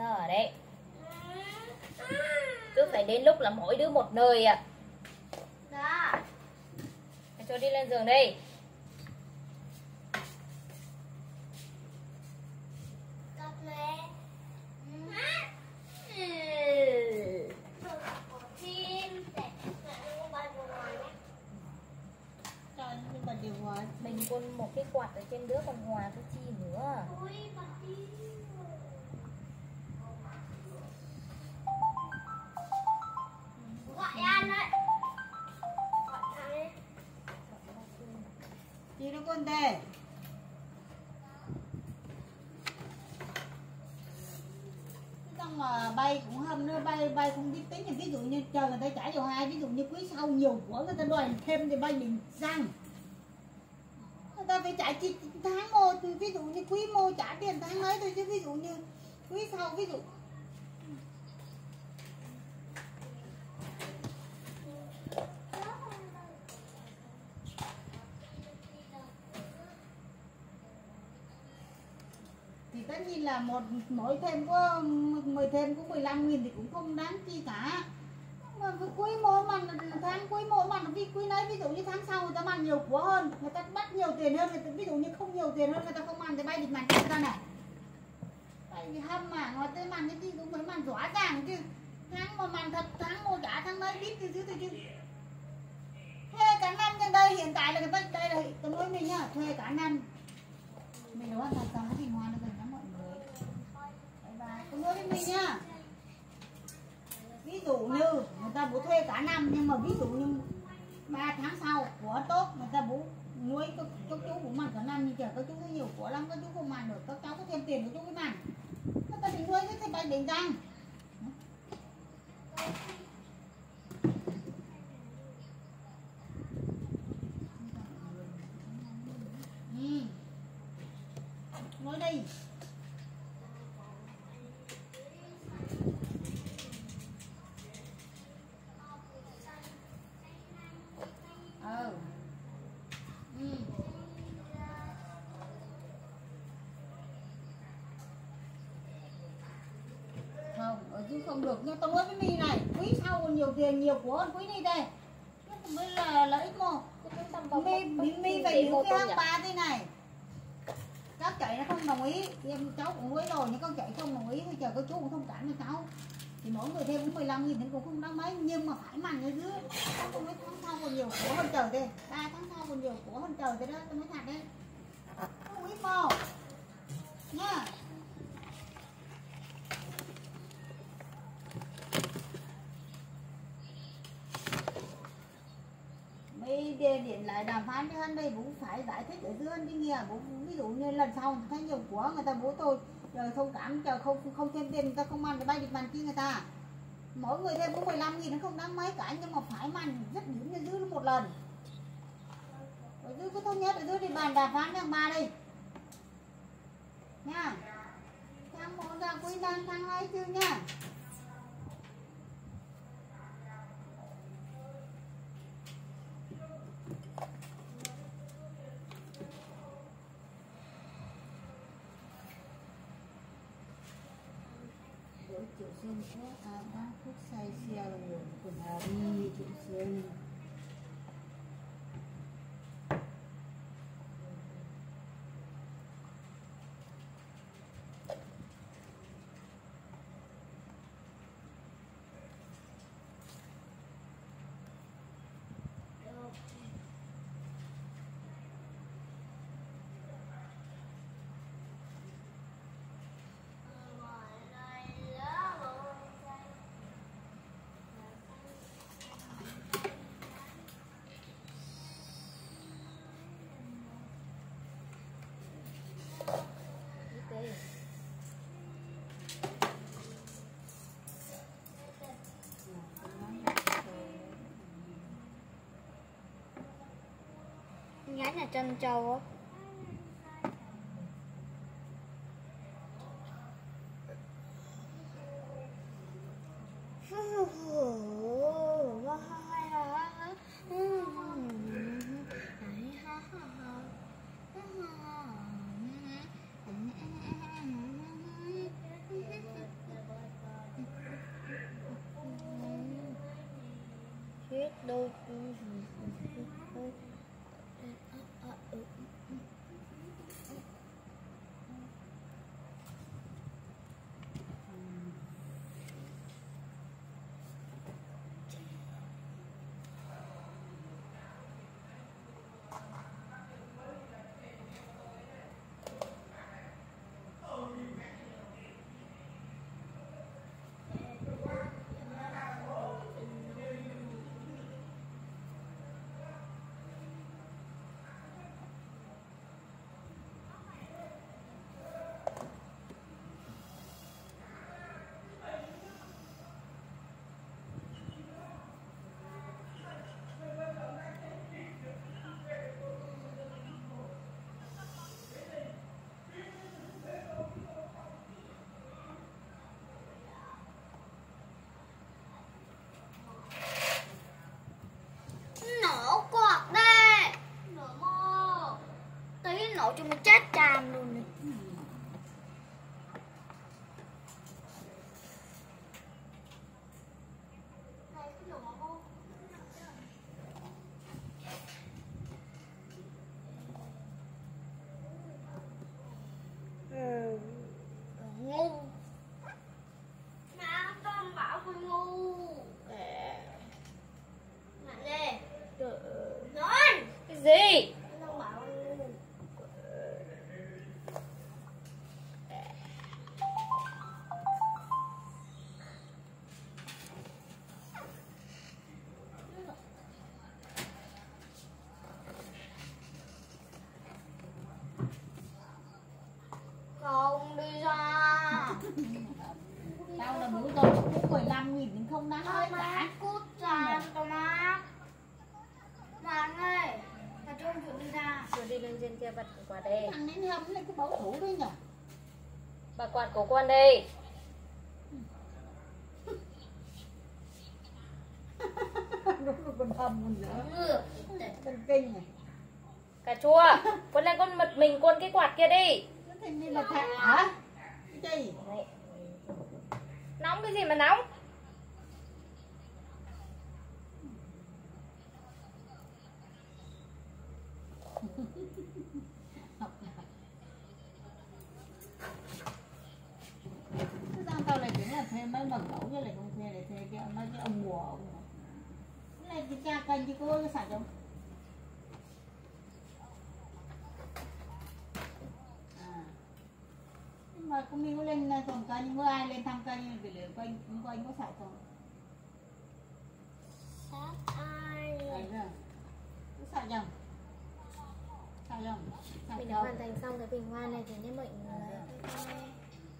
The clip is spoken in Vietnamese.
giờ đấy Cứ phải đến lúc là mỗi đứa một nơi à Đó. Mày cho đi lên giường đi Cặp mẹ. Phim để mẹ không bao giờ ngoài nhé. cho nhưng mà điều hòa Mình quân một cái quạt ở trên đứa còn hòa cái chi nữa đi. Gọi An đấy. Gọi An đấy. chị nó con tê xong mà bay cũng hâm nữa bay bay không biết tính thì ví dụ như chờ người ta trả cho hai ví dụ như quý sau nhiều của người ta đòi thêm thì bay mình người ta phải trả chi tháng một ví dụ như quý mô trả tiền tháng mấy thôi, chứ ví dụ như quý sau, ví dụ thì tất nhiên là một mỗi thêm có mười thêm có 15 nghìn thì cũng không đáng chi cả. Ờ, mà quý mỗi mà tháng quý mỗi mà vì quý nấy. Ví dụ như tháng sau người ta mang nhiều của hơn. Người ta bắt nhiều tiền hơn. Người ta, ví dụ như không nhiều tiền hơn người ta không ăn thì bay được màn ra này. Bay vì hâm mà người tên mặn cái gì cũng phải mặn rõ ràng chứ. Tháng mà mặn thật tháng một cả tháng nấy biết thì chứ thì chứ. Thuê cả năm trên đây hiện tại là người ta đây là tôi nói mình nhá. Thuê cả năm. Mình nói là sao thì ngoan được rồi đó mọi người. Bye bye. Tôi nói với mình nhá dụ như người ta bố thuê cả năm nhưng mà ví dụ như ba tháng sau của tốt người ta bố nuôi các, các chú cũng mặn cả năm nhưng chờ các chú có nhiều của lắm các chú không mặn được các cháu có thêm tiền các chú mới mặn người ta định nuôi cái thì bay định răng ừ. ngồi đây ờ ừ. không ở dưới không được. Nhưng tôi nói với mi này. Quý sau còn nhiều tiền nhiều của hơn quý đi đây. Mới là lợi ích một mi mi phải giữ cái hang ba thế này. Các chị nó không đồng ý. Em cháu cũng nói rồi nhưng các chị không đồng ý. Thì chờ các chú cũng thông cảm cho cháu. Thì mỗi người thêm cũng 15 nghìn thì cũng không đáng mấy. Nhưng mà phải mặn ở dưới tôi mới tháng sau còn nhiều của hơn trời đây ba tháng sau còn nhiều của hơn trời thế đó. Tôi mới thật đấy. Không ít mò nha mới điện lại đàm phán với anh đây cũng phải giải thích ở dưới anh đi nghe cũng, ví dụ như lần sau thấy nhiều của người ta bố tôi ờ, rồi không cảm, chờ không không thêm tiền người ta không ăn để bay được bàn kia người ta. Mỗi người thêm có 15 nghìn nó không đáng mấy cả, nhưng mà phải màn rất điểm như dưới một lần. Ở dưới cứ thống nhất, ở dưới đi bàn đàm phán với ba đi nha. Thang một ra quý đang thang hai chưa nha. sun sho ta ba phúc say siêu của Hà là trân châu á. Hãy subscribe cho kênh Ghiền Mì Gõ Để không bỏ lỡ những video hấp dẫn ngu Mẹ nó nói cái gì này. bảo cũng 15 nghìn thì không đáng má cả cút ra tao má Bạn ơi Bà cho ông đi ra. Rồi đi lên trên kia bật cái quạt đây. Thằng đến hâm này cứ bảo thủ đấy nhở? Bà quạt của con đây. Nó còn hầm còn nữa. Ngược con kinh này. Cà chua con lên con mật mình con cái quạt kia đi. Nên là hả? Cái gì? Nóng cái gì mà nóng Thế sao tao mấy mật mẫu chứ lại không thuê lại thuê cái mấy cái ông mùa ông này. Cái này thì cha kênh chứ có cái sạch không? À. Nhưng mà công ty có lên trồng cây nhưng có ai lên thăm cây để liệu kênh cũng có anh có sạch không? Sát ai. Có sạch không? Sạch không? Sạch mình hoàn thành xong cái bình hoa này thì nhé mọi người.